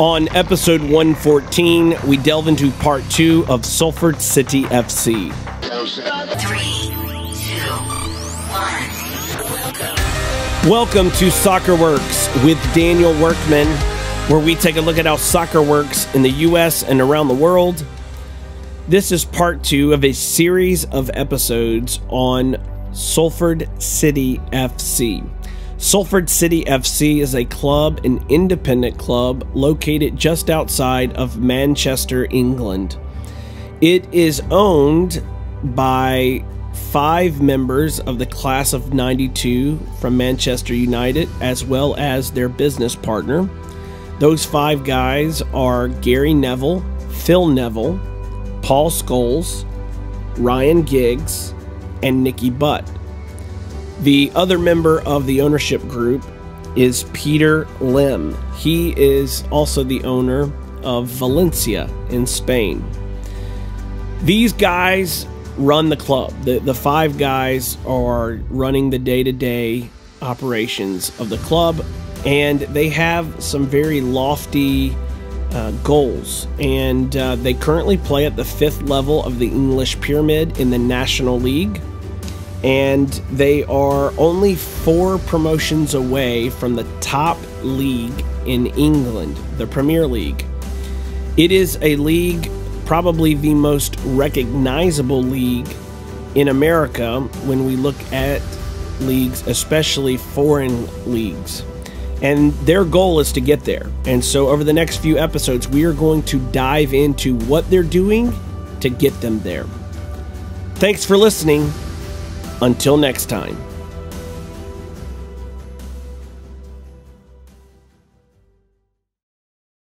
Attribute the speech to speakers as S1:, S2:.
S1: On episode 114, we delve into part two of Salford City FC.
S2: Three, two, one.
S1: Welcome to Soccer Works with Daniel Workman, where we take a look at how soccer works in the U.S. and around the world. This is part two of a series of episodes on Salford City FC. Salford City FC is a club, an independent club located just outside of Manchester, England. It is owned by five members of the class of 92 from Manchester United, as well as their business partner. Those five guys are Gary Neville, Phil Neville, Paul Scholes, Ryan Giggs, and Nicky Butt. The other member of the ownership group is Peter Lim. He is also the owner of Valencia in Spain. These guys run the club. The, the five guys are running the day to day operations of the club, and they have some very lofty uh, goals. And uh, they currently play at the fifth level of the English Pyramid in the National League and they are only four promotions away from the top league in England, the Premier League. It is a league, probably the most recognizable league in America when we look at leagues, especially foreign leagues. And their goal is to get there. And so, over the next few episodes, we are going to dive into what they're doing to get them there. Thanks for listening. Until next time.